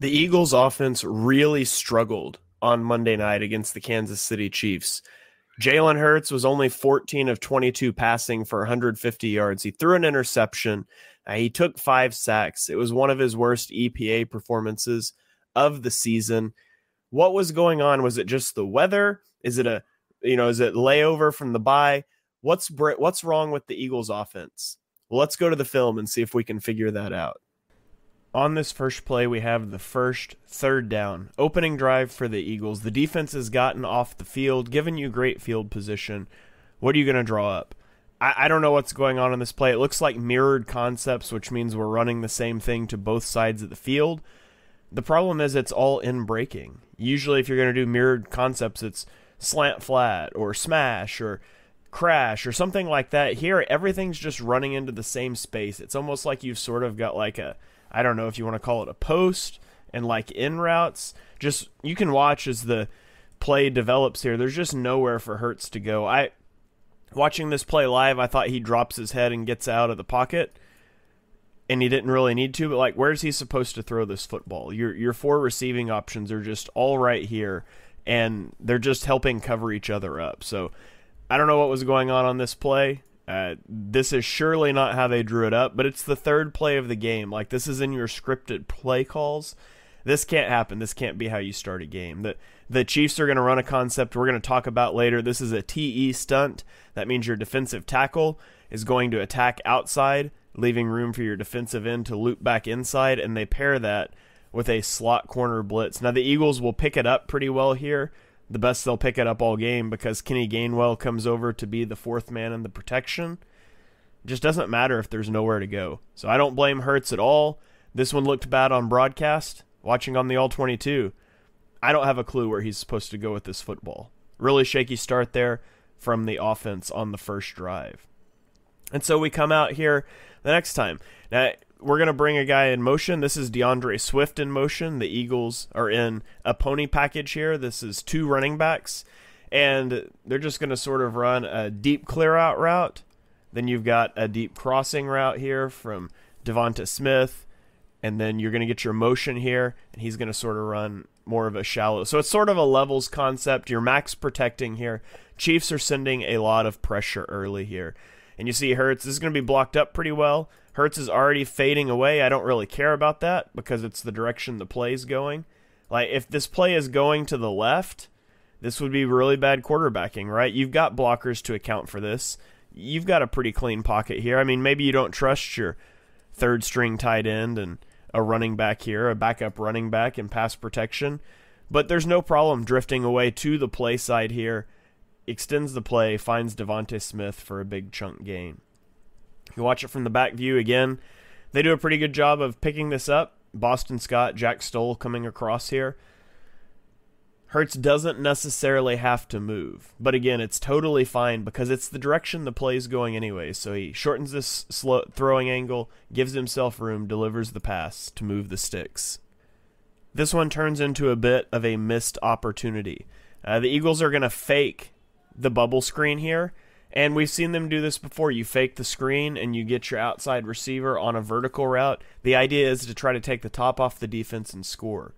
The Eagles offense really struggled on Monday night against the Kansas City Chiefs. Jalen Hurts was only 14 of 22 passing for 150 yards. He threw an interception. Uh, he took five sacks. It was one of his worst EPA performances of the season. What was going on? Was it just the weather? Is it a you know is it layover from the bye? What's what's wrong with the Eagles offense? Well, let's go to the film and see if we can figure that out. On this first play, we have the first third down. Opening drive for the Eagles. The defense has gotten off the field, given you great field position. What are you going to draw up? I, I, don't know what's going on in this play. It looks like mirrored concepts, which means we're running the same thing to both sides of the field. The problem is it's all in breaking. Usually, if you're going to do mirrored concepts, it's slant flat or smash or crash or something like that. Here, everything's just running into the same space. It's almost like you've sort of got like a I don't know if you want to call it a post and like in routes. Just you can watch as the play develops here. There's just nowhere for Hurts to go. I watching this play live, I thought he drops his head and gets out of the pocket. And he didn't really need to, but like where's he supposed to throw this football? Your your four receiving options are just all right here and they're just helping cover each other up. So I don't know what was going on on this play. Uh, this is surely not how they drew it up, but it's the third play of the game. Like this is in your scripted play calls. This can't happen. This can't be how you start a game. The the Chiefs are going to run a concept we're going to talk about later. This is a TE stunt. That means your defensive tackle is going to attack outside, leaving room for your defensive end to loop back inside, and they pair that with a slot corner blitz. Now the Eagles will pick it up pretty well here the best they'll pick it up all game because Kenny Gainwell comes over to be the fourth man in the protection. It just doesn't matter if there's nowhere to go. So I don't blame Hurts at all. This one looked bad on broadcast. Watching on the All 22, I don't have a clue where he's supposed to go with this football. Really shaky start there from the offense on the first drive. And so we come out here the next time. Now, we're going to bring a guy in motion. This is D'Andre Swift in motion. The Eagles are in a pony package here. This is two running backs, and they're just going to sort of run a deep clear out route. Then you've got a deep crossing route here from Devonta Smith, and then you're going to get your motion here, and he's going to sort of run more of a shallow. So it's sort of a levels concept. You're max protecting here. Chiefs are sending a lot of pressure early here. And you see Hurts, this is going to be blocked up pretty well. Hurts is already fading away. I don't really care about that because it's the direction the play's going. Like if this play is going to the left, this would be really bad quarterbacking, right? You've got blockers to account for this. You've got a pretty clean pocket here. I mean, maybe you don't trust your third string tight end and a running back here, a backup running back in pass protection, but there's no problem drifting away to the play side here. Extends the play, finds Devonta Smith for a big chunk gain. You watch it from the back view again. They do a pretty good job of picking this up. Boston Scott, Jack Stoll coming across here. Hurts doesn't necessarily have to move, but again, it's totally fine because it's the direction the play's going anyway. So he shortens this slow throwing angle, gives himself room, delivers the pass to move the sticks. This one turns into a bit of a missed opportunity. Uh, the Eagles are going to fake the bubble screen here and we've seen them do this before. You fake the screen and you get your outside receiver on a vertical route. The idea is to try to take the top off the defense and score.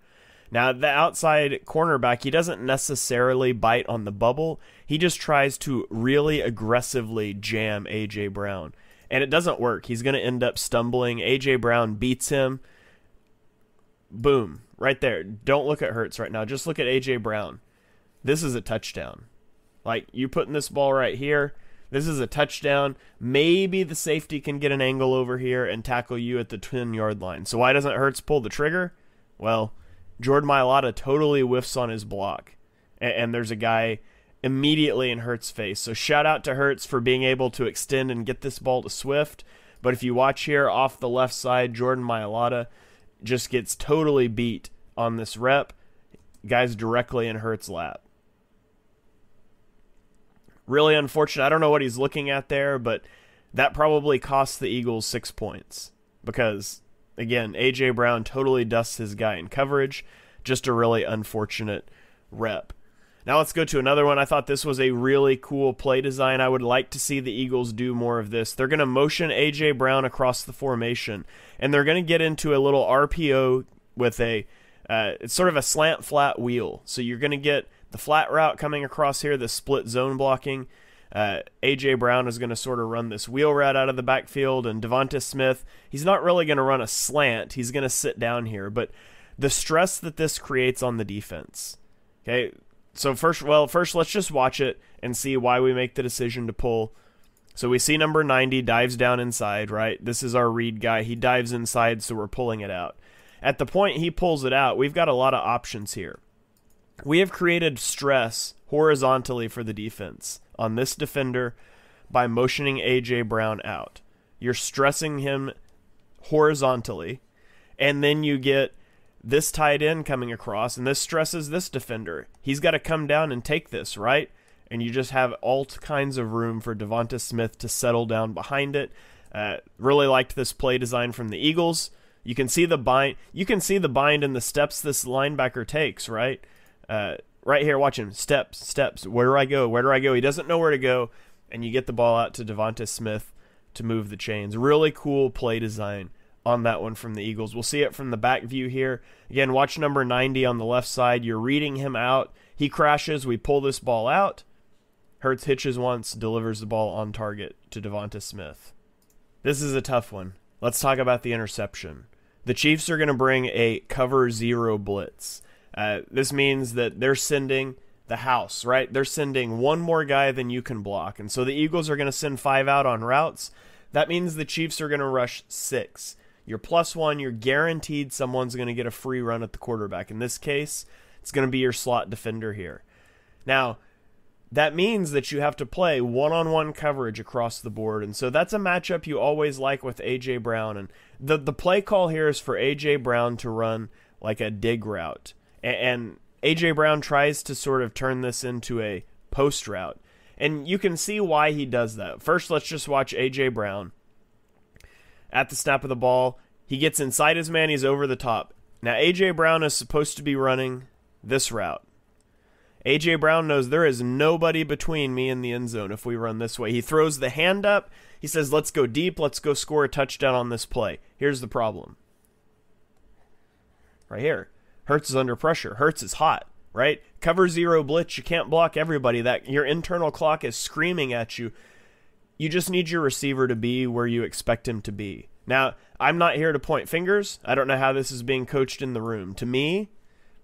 Now, the outside cornerback, he doesn't necessarily bite on the bubble. He just tries to really aggressively jam A.J. Brown. And it doesn't work. He's going to end up stumbling. A.J. Brown beats him. Boom. Right there. Don't look at Hurts right now. Just look at A.J. Brown. This is a touchdown. Like, you putting this ball right here this is a touchdown. Maybe the safety can get an angle over here and tackle you at the 10 yard line. So why doesn't Hurts pull the trigger? Well, Jordan Mailata totally whiffs on his block. And, there's a guy immediately in Hurts' face. So shout out to Hurts for being able to extend and get this ball to Swift. But if you watch here off the left side, Jordan Mailata just gets totally beat on this rep. Guys directly in Hurts' lap really unfortunate. I don't know what he's looking at there, but that probably cost the Eagles six points because, again, A.J. Brown totally dusts his guy in coverage. Just a really unfortunate rep. Now let's go to another one. I thought this was a really cool play design. I would like to see the Eagles do more of this. They're going to motion A.J. Brown across the formation, and they're going to get into a little RPO with a Uh, it's sort of a slant flat wheel. So you're going to get the flat route coming across here, the split zone blocking. Uh, AJ Brown is going to sort of run this wheel route out of the backfield, and Devonta Smith, he's not really going to run a slant. He's going to sit down here, but the stress that this creates on the defense. Okay, so first, well, first let's just watch it and see why we make the decision to pull. So we see number 90 dives down inside, right? This is our read guy. He dives inside, so we're pulling it out. At the point he pulls it out, we've got a lot of options here. We have created stress horizontally for the defense on this defender by motioning AJ Brown out. You're stressing him horizontally, and then you get this tight end coming across, and this stresses this defender. He's got to come down and take this, right? And you just have all kinds of room for Devonta Smith to settle down behind it. Uh, really liked this play design from the Eagles. You can see the bind. You can see the bind and the steps this linebacker takes, right? Uh, right here, watch him. Steps, steps. Where do I go? Where do I go? He doesn't know where to go, and you get the ball out to Devonta Smith to move the chains. Really cool play design on that one from the Eagles. We'll see it from the back view here. Again, watch number 90 on the left side. You're reading him out. He crashes. We pull this ball out. Hurts hitches once, delivers the ball on target to Devonta Smith. This is a tough one. Let's talk about the interception. The Chiefs are going to bring a cover zero blitz. Uh, this means that they're sending the house, right? They're sending one more guy than you can block. And so the Eagles are going to send five out on routes. That means the Chiefs are going to rush six. You're plus one, you're guaranteed someone's going to get a free run at the quarterback. In this case, it's going to be your slot defender here. Now, that means that you have to play one on one coverage across the board. And so that's a matchup you always like with A.J. Brown. And the, the play call here is for A.J. Brown to run like a dig route. And, A.J. Brown tries to sort of turn this into a post route. And you can see why he does that. First, let's just watch A.J. Brown at the snap of the ball. He gets inside his man, he's over the top. Now, A.J. Brown is supposed to be running this route. A.J. Brown knows there is nobody between me and the end zone if we run this way. He throws the hand up. He says, Let's go deep. Let's go score a touchdown on this play. Here's the problem. Right here. Hurts is under pressure. Hurts is hot, right? Cover zero blitz. You can't block everybody. That your internal clock is screaming at you you just need your receiver to be where you expect him to be. Now, I'm not here to point fingers. I don't know how this is being coached in the room. To me,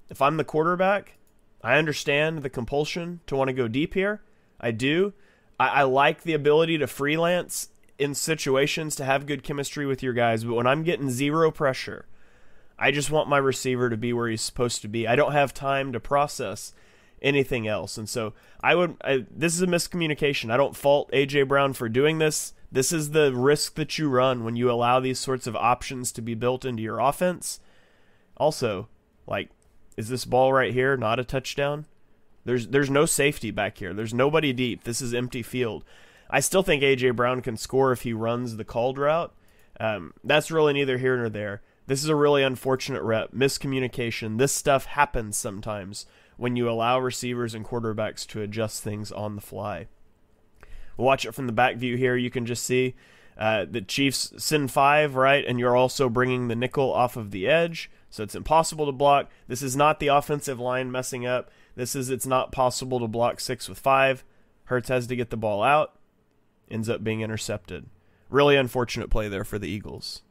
if I'm the quarterback, I understand the compulsion to want to go deep here. I do. I, I like the ability to freelance in situations to have good chemistry with your guys, but when I'm getting zero pressure, I just want my receiver to be where he's supposed to be. I don't have time to process anything else. And so I would I, this is a miscommunication. I don't fault AJ Brown for doing this. This is the risk that you run when you allow these sorts of options to be built into your offense. Also, like is this ball right here not a touchdown? There's there's no safety back here. There's nobody deep. This is empty field. I still think AJ Brown can score if he runs the called route. Um, that's really neither here nor there. This is a really unfortunate rep. Miscommunication. This stuff happens sometimes when you allow receivers and quarterbacks to adjust things on the fly. We'll watch it from the back view here. You can just see uh, the Chiefs send five, right? And you're also bringing the nickel off of the edge, so it's impossible to block. This is not the offensive line messing up. This is it's not possible to block six with five. Hurts has to get the ball out, ends up being intercepted. Really unfortunate play there for the Eagles.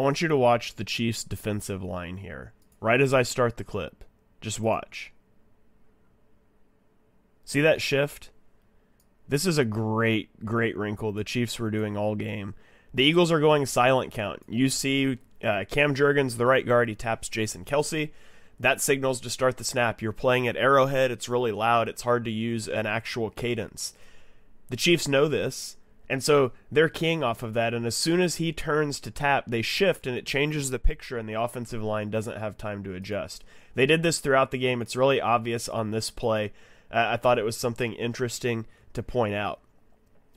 I want you to watch the Chiefs' defensive line here. Right as I start the clip, just watch. See that shift? This is a great, great wrinkle the Chiefs were doing all game. The Eagles are going silent count. You see uh, Cam Jurgens, the right guard, he taps Jason Kelce. That signals to start the snap. You're playing at Arrowhead. It's really loud. It's hard to use an actual cadence. The Chiefs know this, and so they're keying off of that. And as soon as he turns to tap, they shift and it changes the picture, and the offensive line doesn't have time to adjust. They did this throughout the game. It's really obvious on this play. Uh, I thought it was something interesting to point out.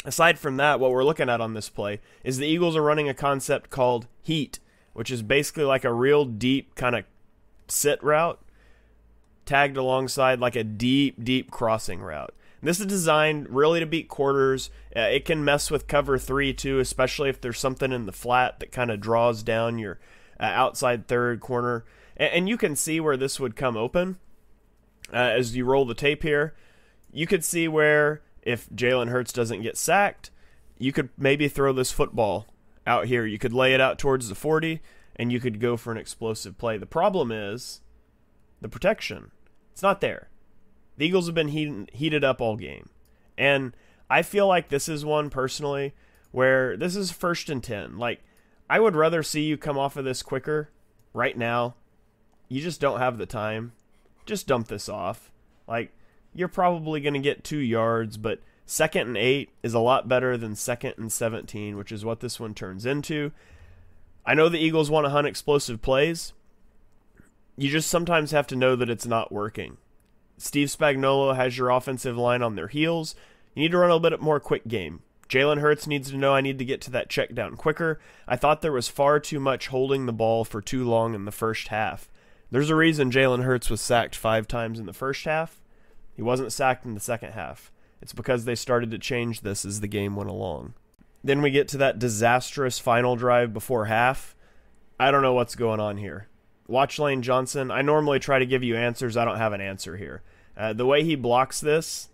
Aside from that, what we're looking at on this play is the Eagles are running a concept called heat, which is basically like a real deep kind of sit route tagged alongside like a deep, deep crossing route. This is designed really to beat quarters. Uh, it can mess with cover three too, especially if there's something in the flat that kind of draws down your uh, outside third corner. And, and you can see where this would come open uh, as you roll the tape here. You could see where if Jalen Hurts doesn't get sacked, you could maybe throw this football out here. You could lay it out towards the 40 and you could go for an explosive play. The problem is the protection. It's not there. The Eagles have been heat- heated up all game. And I feel like this is one personally where this is first and 10. Like, I would rather see you come off of this quicker right now. You just don't have the time. Just dump this off. Like, you're probably going to get two yards, but second and eight is a lot better than second and 17, which is what this one turns into. I know the Eagles want to hunt explosive plays. You just sometimes have to know that it's not working. Steve Spagnuolo has your offensive line on their heels. You need to run a little bit more quick game. Jalen Hurts needs to know I need to get to that check down quicker. I thought there was far too much holding the ball for too long in the first half. There's a reason Jalen Hurts was sacked five times in the first half. He wasn't sacked in the second half. It's because they started to change this as the game went along. Then we get to that disastrous final drive before half. I don't know what's going on here. Watch Lane Johnson. I normally try to give you answers. I don't have an answer here. Uh, the way he blocks this,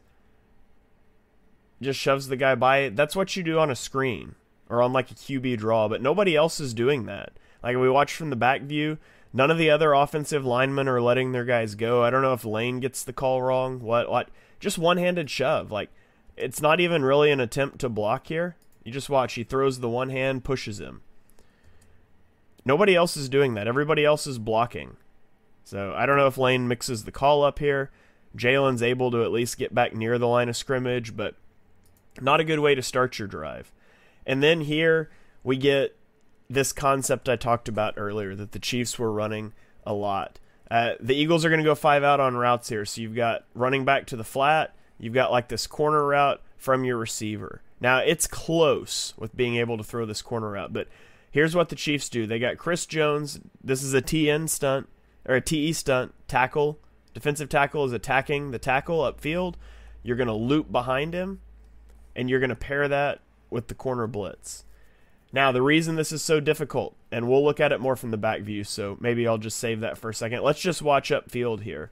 just shoves the guy by. That's what you do on a screen or on like a QB draw, but nobody else is doing that. Like we watch from the back view, none of the other offensive linemen are letting their guys go. I don't know if Lane gets the call wrong. What? What? Just one-handed shove. Like it's not even really an attempt to block here. You just watch. He throws the one hand, pushes him. Nobody else is doing that. Everybody else is blocking. So I don't know if Lane mixes the call up here. Jalen's able to at least get back near the line of scrimmage, but not a good way to start your drive. And then here we get this concept I talked about earlier that the Chiefs were running a lot. Uh, the Eagles are going to go five out on routes here. So you've got running back to the flat. You've got like this corner route from your receiver. Now it's close with being able to throw this corner route, but here's what the Chiefs do. They got Chris Jones. This is a TN stunt or a TE stunt tackle. Defensive tackle is attacking the tackle upfield. You're going to loop behind him and you're going to pair that with the corner blitz. Now, the reason this is so difficult, and we'll look at it more from the back view, so maybe I'll just save that for a second. Let's just watch upfield here.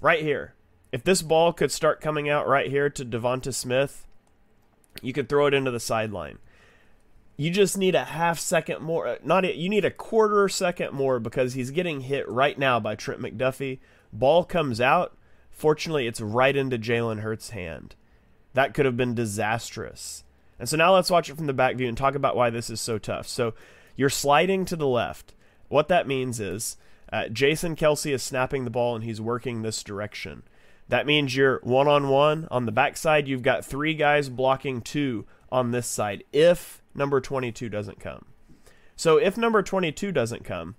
Right here. If this ball could start coming out right here to Devonta Smith, you could throw it into the sideline. You just need a half second more. Uh, not you need a quarter second more because he's getting hit right now by Trent McDuffie. Ball comes out. Fortunately, it's right into Jalen Hurts' hand. That could have been disastrous. And so now let's watch it from the back view and talk about why this is so tough. So you're sliding to the left. What that means is uh, Jason Kelce is snapping the ball and he's working this direction. That means you're one on one. On the backside, you've got three guys blocking two on this side if number 22 doesn't come. So if number 22 doesn't come,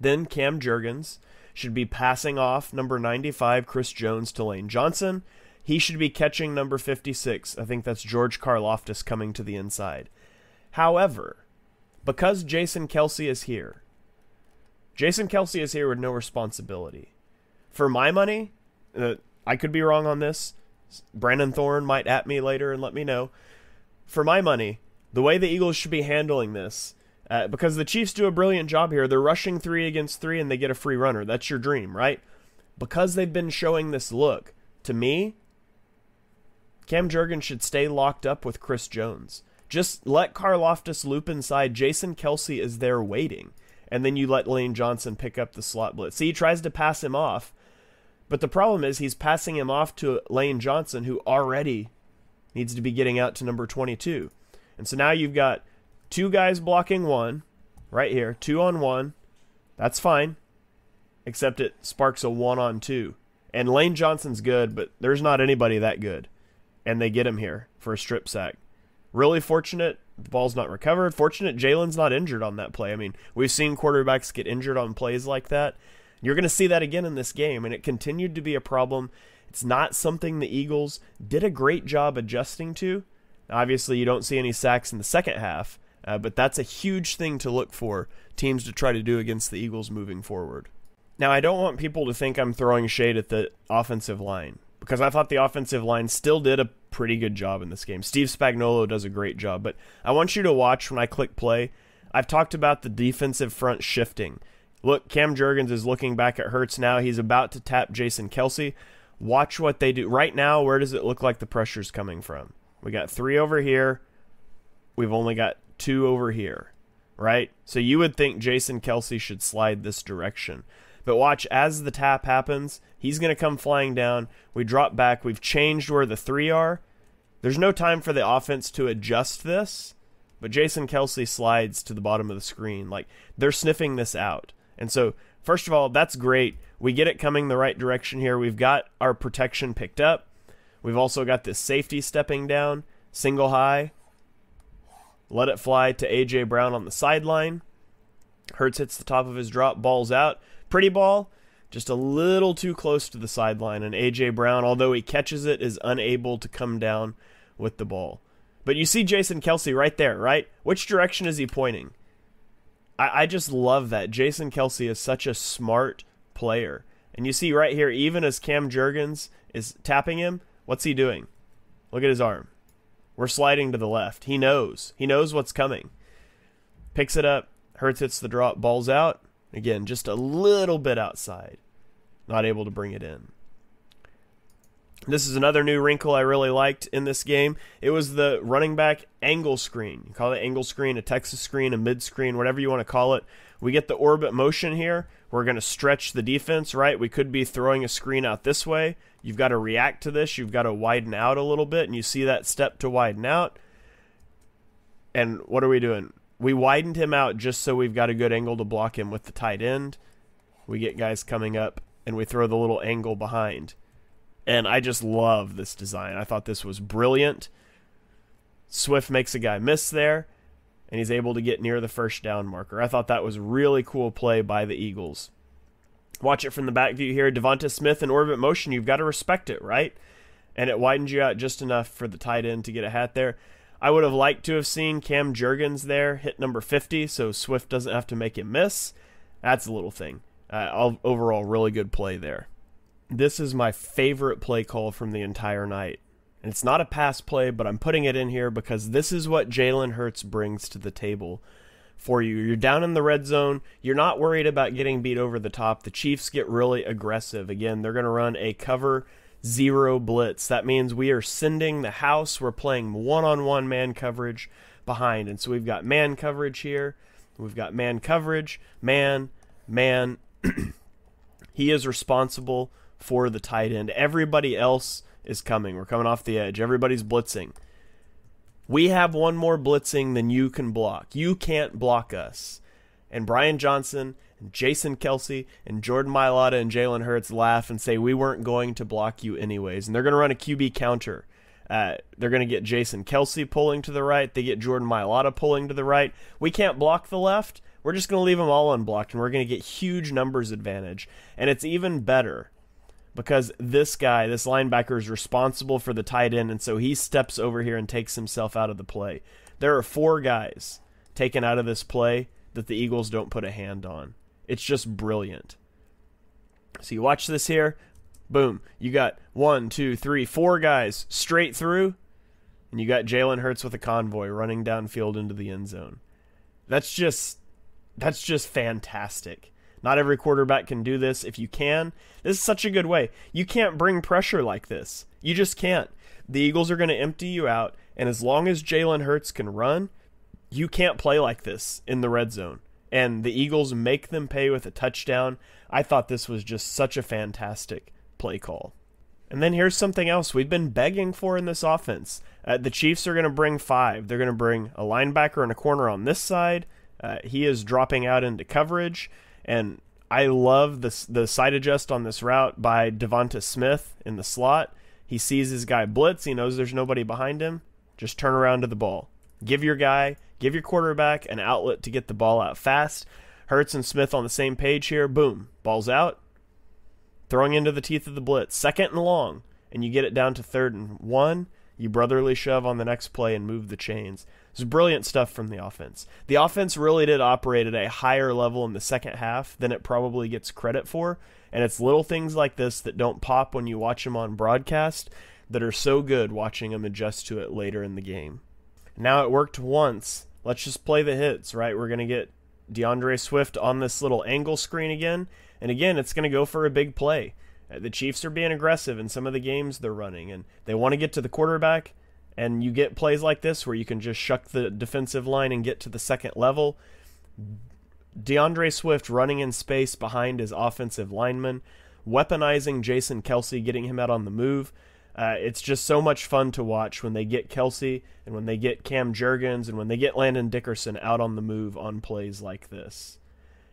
then Cam Jurgens should be passing off number 95, Chris Jones, to Lane Johnson. He should be catching number 56. I think that's George Karlaftis coming to the inside. However, because Jason Kelce is here, Jason Kelce is here with no responsibility. For my money, uh, I could be wrong on this. Brandon Thorn might at me later and let me know. For my money, the way the Eagles should be handling this, uh, because the Chiefs do a brilliant job here. They're rushing three against three and they get a free runner. That's your dream, right? Because they've been showing this look, to me, Cam Jurgens should stay locked up with Chris Jones. Just let Karlaftis loop inside. Jason Kelce is there waiting. And then you let Lane Johnson pick up the slot blitz. See, he tries to pass him off. But the problem is he's passing him off to Lane Johnson, who already needs to be getting out to number 22. And so now you've got two guys blocking one right here, two on one. That's fine. Except it sparks a one on two. And Lane Johnson's good, but there's not anybody that good and they get him here for a strip sack. Really fortunate the ball's not recovered. Fortunate Jalen's not injured on that play. I mean, we've seen quarterbacks get injured on plays like that. You're going to see that again in this game, and it continued to be a problem. It's not something the Eagles did a great job adjusting to. Obviously, you don't see any sacks in the second half, uh, but that's a huge thing to look for teams to try to do against the Eagles moving forward. Now, I don't want people to think I'm throwing shade at the offensive line because I thought the offensive line still did a pretty good job in this game. Steve Spagnuolo does a great job, but I want you to watch when I click play. I've talked about the defensive front shifting. Look, Cam Jurgens is looking back at Hurts now. He's about to tap Jason Kelce. Watch what they do. Right now, where does it look like the pressure's coming from? We got three over here. We've only got two over here, right? So you would think Jason Kelce should slide this direction. But watch as the tap happens, he's going to come flying down. We drop back. We've changed where the three are. There's no time for the offense to adjust this, but Jason Kelce slides to the bottom of the screen. Like they're sniffing this out. And so, first of all, that's great. We get it coming the right direction here. We've got our protection picked up. We've also got this safety stepping down, single high. Let it fly to A.J. Brown on the sideline. Hurts hits the top of his drop, balls out. Pretty ball, just a little too close to the sideline. And A.J. Brown, although he catches it, is unable to come down with the ball. But you see Jason Kelce right there, right? Which direction is he pointing? I, I just love that. Jason Kelce is such a smart player. And you see right here, even as Cam Jurgens is tapping him, what's he doing? Look at his arm. We're sliding to the left. He knows. He knows what's coming. Picks it up. Hurts hits the drop. Balls out. Again, just a little bit outside. Not able to bring it in. This is another new wrinkle I really liked in this game. It was the running back angle screen. You call it angle screen, a Texas screen, a mid screen, whatever you want to call it. We get the orbit motion here. We're going to stretch the defense, right? We could be throwing a screen out this way. You've got to react to this. You've got to widen out a little bit, and you see that step to widen out. And what are we doing? We widened him out just so we've got a good angle to block him with the tight end. We get guys coming up, and we throw the little angle behind. And I just love this design. I thought this was brilliant. Swift makes a guy miss there, and he's able to get near the first down marker. I thought that was really cool play by the Eagles. Watch it from the back view here. Devonta Smith in orbit motion. You've got to respect it, right? And it widens you out just enough for the tight end to get a hat there. I would have liked to have seen Cam Jurgens there hit number 50 so Swift doesn't have to make him miss. That's a little thing. Uh, overall, really good play there. This is my favorite play call from the entire night. And it's not a pass play, but I'm putting it in here because this is what Jalen Hurts brings to the table for you. You're down in the red zone. You're not worried about getting beat over the top. The Chiefs get really aggressive. Again, they're going to run a cover zero blitz. That means we are sending the house. We're playing one on one man coverage behind. And so we've got man coverage here. We've got man coverage, man, man. he is responsible for the tight end. Everybody else is coming. We're coming off the edge. Everybody's blitzing. We have one more blitzing than you can block. You can't block us. And Brian Johnson and Jason Kelce and Jordan Mailata and Jalen Hurts laugh and say, We weren't going to block you anyways. And they're going to run a QB counter. Uh, they're going to get Jason Kelce pulling to the right. They get Jordan Mailata pulling to the right. We can't block the left. We're just going to leave them all unblocked, and we're going to get huge numbers advantage. And it's even better because this guy, this linebacker, is responsible for the tight end, and so he steps over here and takes himself out of the play. There are four guys taken out of this play that the Eagles don't put a hand on. It's just brilliant. So you watch this here, boom, you got one, two, three, four guys straight through, and you got Jalen Hurts with a convoy running downfield into the end zone. That's just that's just fantastic. Not every quarterback can do this. If you can, this is such a good way. You can't bring pressure like this. You just can't. The Eagles are going to empty you out, and as long as Jalen Hurts can run, you can't play like this in the red zone. And the Eagles make them pay with a touchdown. I thought this was just such a fantastic play call. And then here's something else we've been begging for in this offense. Uh, the Chiefs are going to bring five. They're going to bring a linebacker and a corner on this side. Uh, he is dropping out into coverage. And I love the the side adjust on this route by Devonta Smith in the slot. He sees his guy blitz. He knows there's nobody behind him. Just turn around to the ball. Give your guy, give your quarterback an outlet to get the ball out fast. Hurts and Smith on the same page here. Boom, ball's out. Throwing into the teeth of the blitz. Second and long, and you get it down to third and one. You brotherly shove on the next play and move the chains. It's brilliant stuff from the offense. The offense really did operate at a higher level in the second half than it probably gets credit for. And it's little things like this that don't pop when you watch them on broadcast that are so good watching them adjust to it later in the game. Now it worked once. Let's just play the hits, right? We're going to get D'Andre Swift on this little angle screen again. And again, it's going to go for a big play. Uh, the Chiefs are being aggressive in some of the games they're running, and they want to get to the quarterback. And you get plays like this where you can just shuck the defensive line and get to the second level. D'Andre Swift running in space behind his offensive lineman, weaponizing Jason Kelce, getting him out on the move. Uh, it's just so much fun to watch when they get Kelce and when they get Cam Jurgens and when they get Landon Dickerson out on the move on plays like this.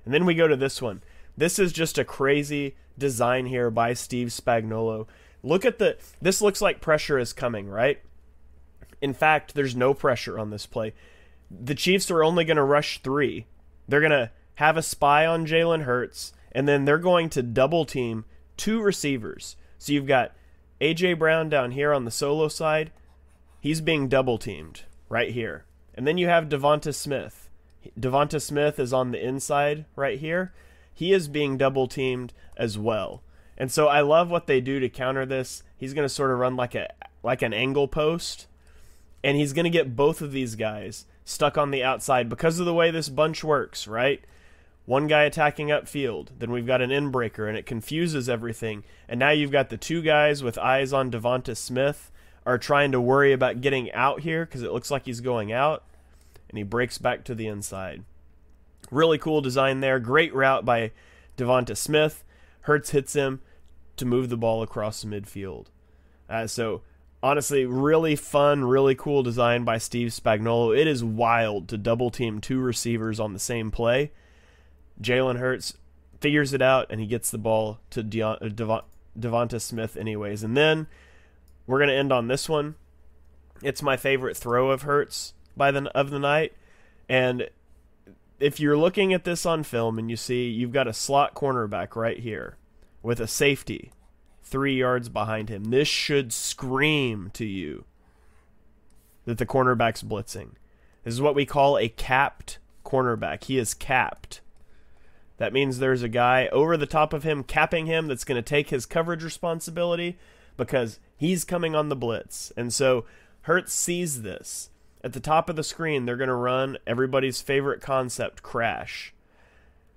And then we go to this one. This is just a crazy design here by Steve Spagnuolo. Look at the. This looks like pressure is coming, right? In fact, there's no pressure on this play. The Chiefs are only going to rush three. They're going to have a spy on Jalen Hurts, and then they're going to double team two receivers. So you've got AJ Brown down here on the solo side, he's being double teamed right here. And then you have Devonta Smith. Devonta Smith is on the inside right here. He is being double teamed as well. And so I love what they do to counter this. He's going to sort of run like a like an angle post and he's going to get both of these guys stuck on the outside because of the way this bunch works, right? one guy attacking upfield. Then we've got an inbreaker, and it confuses everything. And now you've got the two guys with eyes on Devonta Smith are trying to worry about getting out here because it looks like he's going out, and he breaks back to the inside. Really cool design there. Great route by Devonta Smith. Hurts hits him to move the ball across the midfield. Uh, so honestly, really fun, really cool design by Steve Spagnuolo. It is wild to double team two receivers on the same play Jalen Hurts figures it out and he gets the ball to uh, Devonta Smith anyways. And then we're going to end on this one. It's my favorite throw of Hurts by the of the night. And if you're looking at this on film and you see you've got a slot cornerback right here with a safety 3 yards behind him, this should scream to you that the cornerback's blitzing. This is what we call a capped cornerback. He is capped. That means there's a guy over the top of him capping him that's going to take his coverage responsibility because he's coming on the blitz. And so Hurts sees this. At the top of the screen, they're going to run everybody's favorite concept, crash.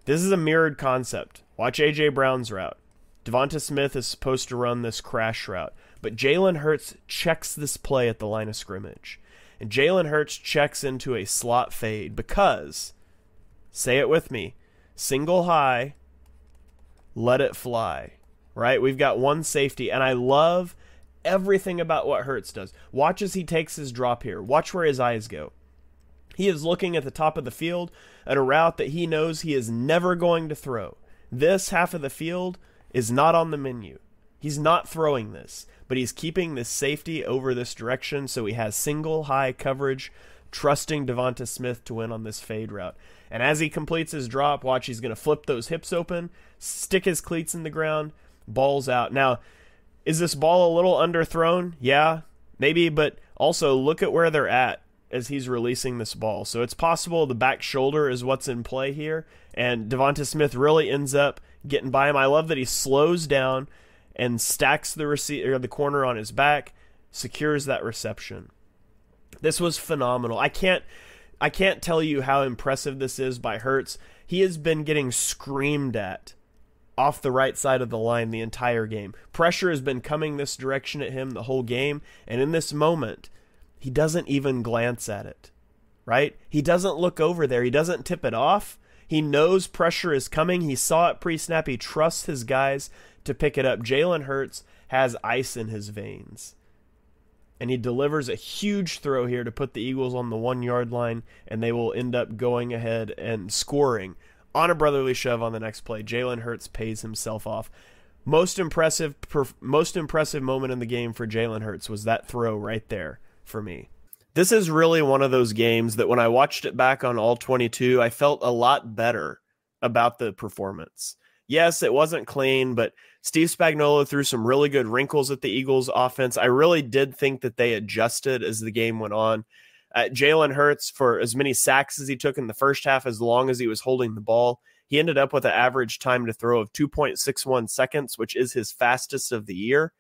This is a mirrored concept. Watch A.J. Brown's route. Devonta Smith is supposed to run this crash route, but Jalen Hurts checks this play at the line of scrimmage. And Jalen Hurts checks into a slot fade because, say it with me, single high, let it fly. Right? We've got one safety, and I love everything about what Hurts does. Watch as he takes his drop here. Watch where his eyes go. He is looking at the top of the field at a route that he knows he is never going to throw. This half of the field is not on the menu. He's not throwing this, but he's keeping this safety over this direction so he has single high coverage, trusting Devonta Smith to win on this fade route. And as he completes his drop, watch, he's going to flip those hips open, stick his cleats in the ground, balls out. Now, is this ball a little underthrown? Yeah, maybe, but also look at where they're at as he's releasing this ball. So it's possible the back shoulder is what's in play here, and Devonta Smith really ends up getting by him. I love that he slows down and stacks the rece- or the corner on his back, secures that reception. This was phenomenal. I can't I can't tell you how impressive this is by Hurts. He has been getting screamed at off the right side of the line the entire game. Pressure has been coming this direction at him the whole game, and in this moment, he doesn't even glance at it. Right? He doesn't look over there. He doesn't tip it off. He knows pressure is coming. He saw it pre snap. He trusts his guys to pick it up. Jalen Hurts has ice in his veins and he delivers a huge throw here to put the Eagles on the one yard line, and they will end up going ahead and scoring on a brotherly shove on the next play. Jalen Hurts pays himself off. Most impressive, most impressive moment in the game for Jalen Hurts was that throw right there for me. This is really one of those games that when I watched it back on all 22, I felt a lot better about the performance. Yes, it wasn't clean, but Steve Spagnuolo threw some really good wrinkles at the Eagles offense. I really did think that they adjusted as the game went on. Uh, Jalen Hurts, for as many sacks as he took in the first half, as long as he was holding the ball, he ended up with an average time to throw of 2.61 seconds, which is his fastest of the year.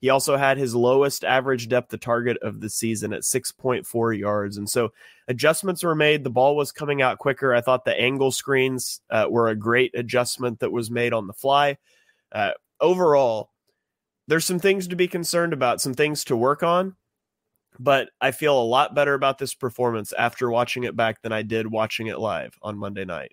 He also had his lowest average depth of target of the season at 6.4 yards. And so, adjustments were made. The ball was coming out quicker. I thought the angle screens uh, were a great adjustment that was made on the fly. Uh, overall, there's some things to be concerned about, some things to work on, but I feel a lot better about this performance after watching it back than I did watching it live on Monday night.